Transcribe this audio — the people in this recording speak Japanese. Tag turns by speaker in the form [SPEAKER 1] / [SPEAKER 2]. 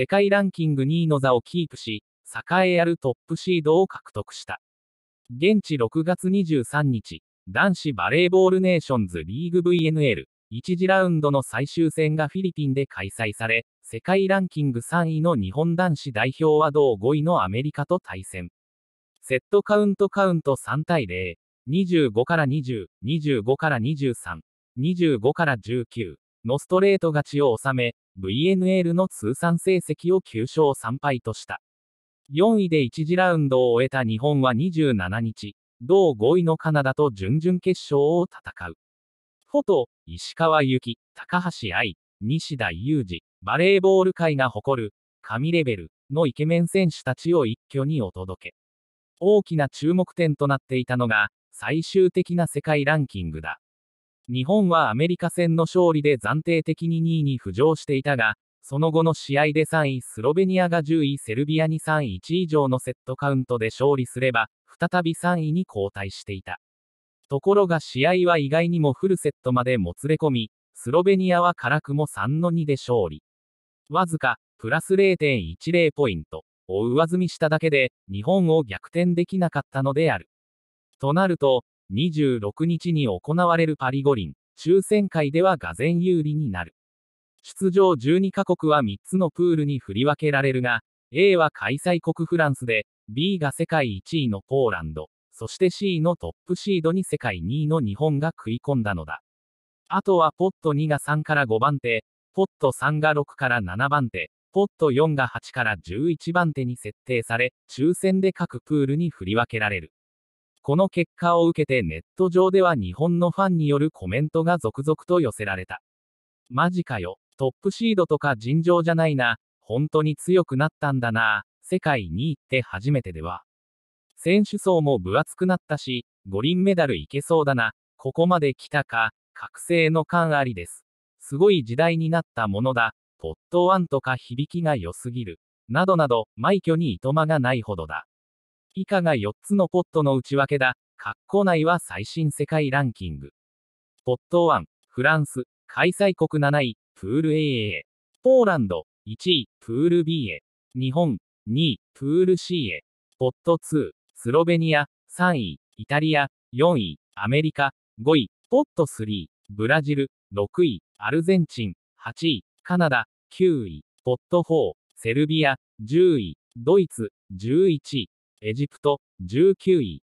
[SPEAKER 1] 世界ランキング2位の座をキープし、栄えあるトップシードを獲得した。現地6月23日、男子バレーボールネーションズリーグ VNL、1次ラウンドの最終戦がフィリピンで開催され、世界ランキング3位の日本男子代表は同5位のアメリカと対戦。セットカウントカウント3対0、25から20、25から23、25から19のストレート勝ちを収め、VNL の通算成績を9勝3敗とした。4位で1次ラウンドを終えた日本は27日、同5位のカナダと準々決勝を戦う。フォト、石川由紀、高橋愛、西田裕二、バレーボール界が誇る、神レベルのイケメン選手たちを一挙にお届け。大きな注目点となっていたのが、最終的な世界ランキングだ。日本はアメリカ戦の勝利で暫定的に2位に浮上していたが、その後の試合で3位スロベニアが10位セルビアに3位1以上のセットカウントで勝利すれば、再び3位に後退していた。ところが試合は意外にもフルセットまでもつれ込み、スロベニアは辛くも3の2で勝利。わずか、プラス0.10ポイントを上積みしただけで、日本を逆転できなかったのである。となると、26日に行われるパリ五輪、抽選会では俄然有利になる。出場12カ国は3つのプールに振り分けられるが、A は開催国フランスで、B が世界1位のポーランド、そして C のトップシードに世界2位の日本が食い込んだのだ。あとはポット2が3から5番手、ポット3が6から7番手、ポット4が8から11番手に設定され、抽選で各プールに振り分けられる。この結果を受けてネット上では日本のファンによるコメントが続々と寄せられた。マジかよ。トップシードとか尋常じゃないな。本当に強くなったんだな。世界2位って初めてでは。選手層も分厚くなったし、五輪メダルいけそうだな。ここまで来たか。覚醒の感ありです。すごい時代になったものだ。ポット1とか響きが良すぎる。などなど、枚挙にいとまがないほどだ。以下が4つのポットの内訳だ。括弧内は最新世界ランキング。ポット1、フランス、開催国7位、プール A へ。ポーランド、1位、プール B へ。日本、2位、プール C へ。ポット2、スロベニア、3位、イタリア、4位、アメリカ、5位、ポット3、ブラジル、6位、アルゼンチン、8位、カナダ、9位、ポット4、セルビア、10位、ドイツ、11位、エジプト、19位、